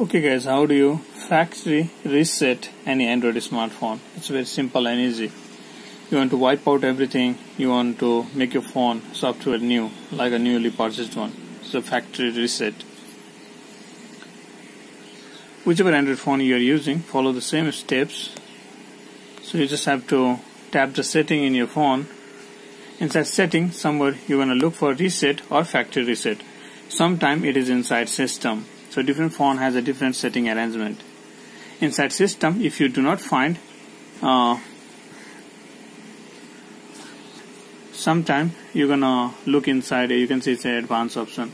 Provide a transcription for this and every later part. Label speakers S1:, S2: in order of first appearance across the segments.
S1: Okay guys, how do you factory reset any Android smartphone? It's very simple and easy. You want to wipe out everything, you want to make your phone software new, like a newly purchased one. So factory reset. Whichever Android phone you are using, follow the same steps. So you just have to tap the setting in your phone. Inside setting, somewhere you're gonna look for reset or factory reset. Sometime it is inside system so different phone has a different setting arrangement. Inside system, if you do not find, uh, sometime you're gonna look inside. You can see it's an advanced option.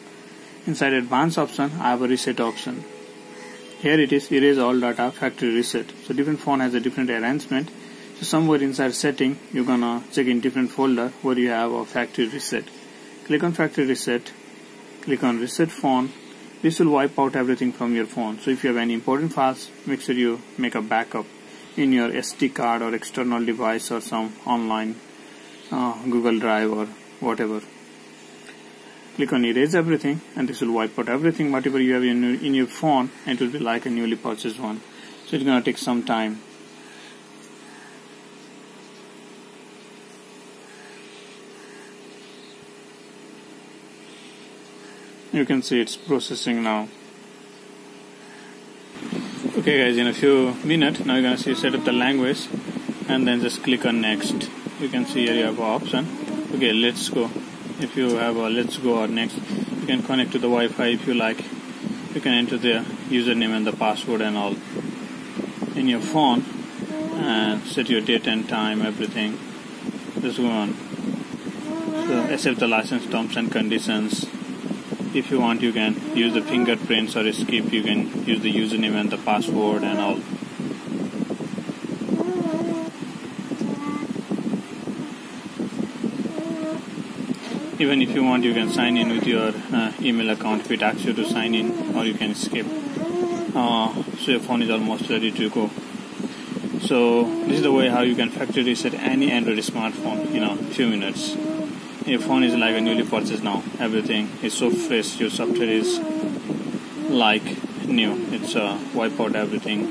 S1: Inside advanced option, I have a reset option. Here it is erase all data factory reset. So different phone has a different arrangement. So somewhere inside setting, you're gonna check in different folder where you have a factory reset. Click on factory reset. Click on reset phone this will wipe out everything from your phone. So if you have any important files, make sure you make a backup in your SD card or external device or some online uh, Google Drive or whatever. Click on erase everything and this will wipe out everything whatever you have in, your, in your phone and it will be like a newly purchased one. So it's gonna take some time. You can see it's processing now. Okay guys in a few minutes now you're gonna see set up the language and then just click on next. You can see here you have option. Okay let's go. If you have a let's go or next you can connect to the Wi-Fi if you like. You can enter the username and the password and all in your phone and set your date and time everything. Just go on. So accept the license terms and conditions if you want you can use the fingerprints or skip you can use the username and the password and all. Even if you want you can sign in with your uh, email account if it asks you to sign in or you can skip uh, so your phone is almost ready to go. So this is the way how you can factory reset any android smartphone in a few minutes your phone is like a newly purchased now. Everything is so fresh. Your software is like new. It's uh, wipe out everything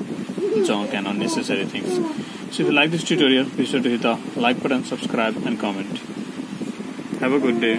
S1: junk and unnecessary things. So if you like this tutorial be sure to hit the like button subscribe and comment. Have a good day